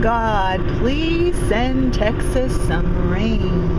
God, please send Texas some rain.